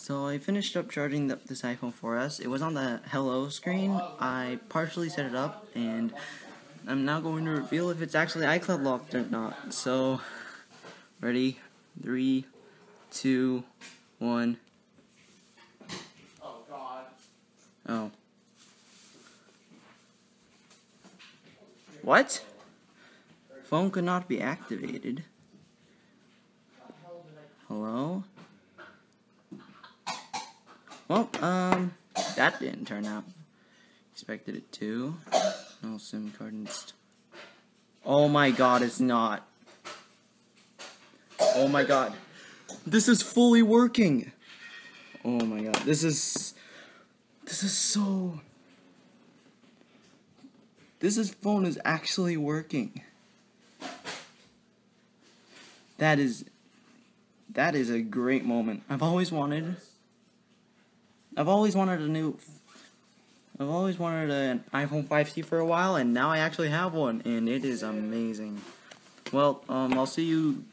So I finished up charging the, this iPhone 4S. It was on the hello screen. I partially set it up and I'm now going to reveal if it's actually iCloud locked or not. So, ready? Three, two, one. Oh God. Oh. What? Phone could not be activated. Hello? Well, um, that didn't turn out. Expected it to. No SIM card inst- Oh my god, it's not. Oh my god. This is fully working. Oh my god. This is this is so This is phone is actually working. That is that is a great moment. I've always wanted I've always wanted a new I've always wanted an iPhone 5C for a while, and now I actually have one, and it is amazing. Well, um, I'll see you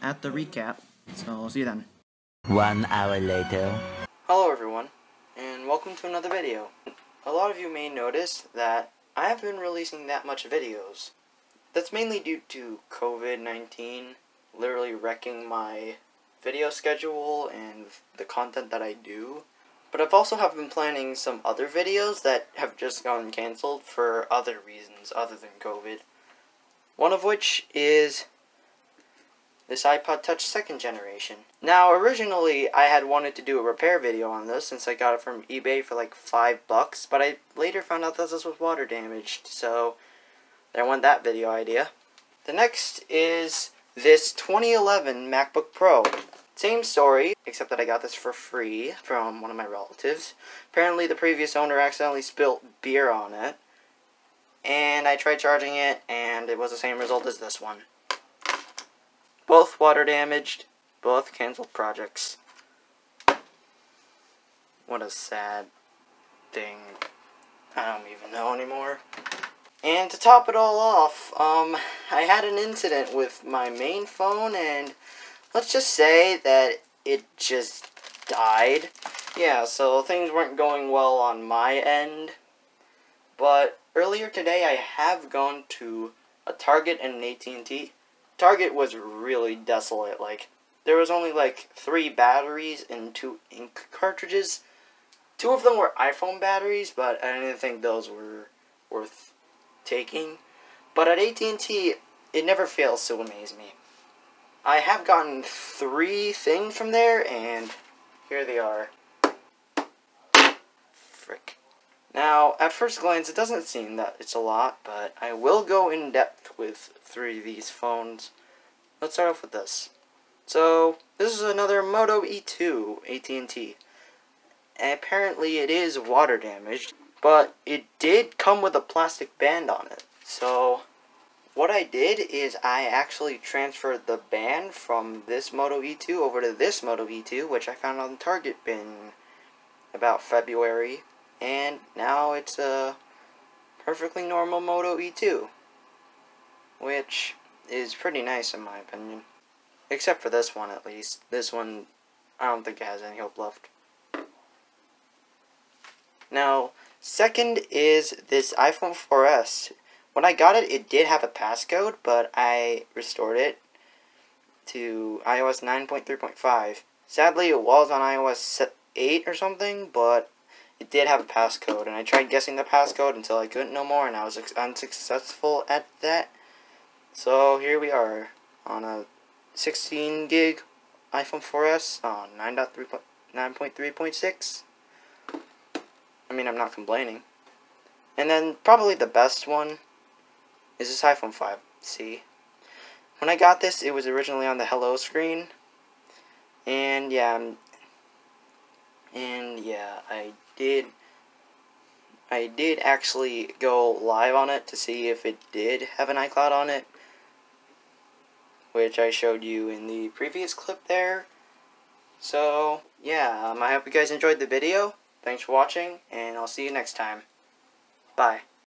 at the recap, so I'll see you then. One hour later. Hello everyone, and welcome to another video. A lot of you may notice that I haven't been releasing that much videos. That's mainly due to COVID-19 literally wrecking my video schedule and the content that I do. But I've also have been planning some other videos that have just gotten cancelled for other reasons other than COVID. One of which is this iPod Touch second generation. Now, originally, I had wanted to do a repair video on this since I got it from eBay for like five bucks, but I later found out that this was water damaged, so there went that video idea. The next is this 2011 MacBook Pro. Same story, except that I got this for free from one of my relatives. Apparently the previous owner accidentally spilt beer on it. And I tried charging it, and it was the same result as this one. Both water damaged, both canceled projects. What a sad thing. I don't even know anymore. And to top it all off, um, I had an incident with my main phone, and let's just say that it just died. Yeah, so things weren't going well on my end. But earlier today, I have gone to a Target and an AT&T. Target was really desolate. Like, there was only like three batteries and two ink cartridges. Two of them were iPhone batteries, but I didn't think those were worth taking. But at AT&T, it never fails to amaze me. I have gotten three things from there, and here they are. Frick. Now, at first glance, it doesn't seem that it's a lot, but I will go in depth with three of these phones. Let's start off with this. So, this is another Moto E2 AT&T. Apparently, it is water damaged, but it did come with a plastic band on it. So, what I did is I actually transferred the band from this Moto E2 over to this Moto E2, which I found on the Target bin about February, and now it's a perfectly normal Moto E2, which is pretty nice in my opinion. Except for this one, at least. This one, I don't think it has any hope left. Now, second is this iPhone 4S. When I got it, it did have a passcode, but I restored it to iOS 9.3.5. Sadly, it was on iOS 8 or something, but it did have a passcode, and I tried guessing the passcode until I couldn't no more, and I was unsuccessful at that. So here we are on a 16 gig iPhone 4S on 9.3.6. I mean, I'm not complaining. And then probably the best one is this iPhone 5C. When I got this, it was originally on the hello screen. And yeah, and yeah, I did I did actually go live on it to see if it did have an iCloud on it, which I showed you in the previous clip there. So, yeah, um, I hope you guys enjoyed the video. Thanks for watching, and I'll see you next time. Bye.